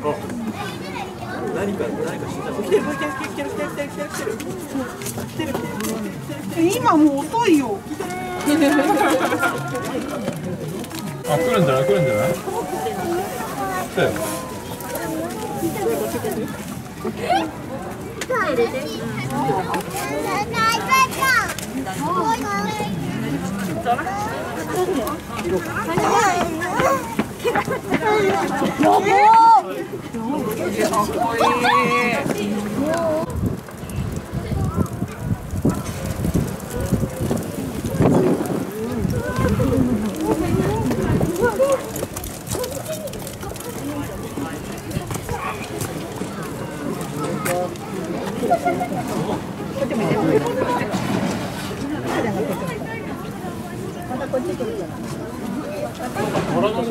何か何か死んだ来てる来てる来てる来てる来てる来てる来てる来てる今もう遅いよあ、来るんじゃない来るんじゃない来たよ。かっこいい。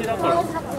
だから。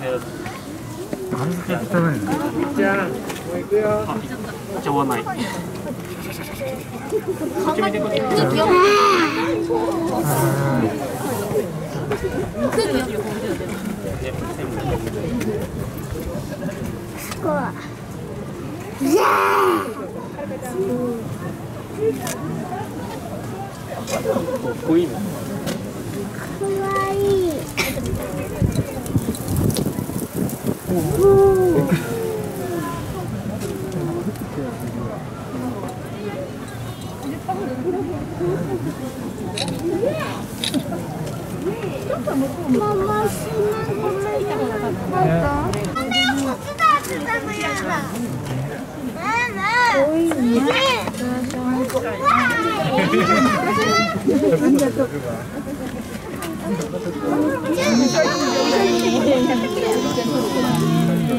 丸付け汚いねちゃあもう行くよあ、じゃ終わんない決めてくれスコアイエー。イかわいいありがとう。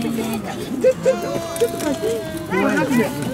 ちょっと待って。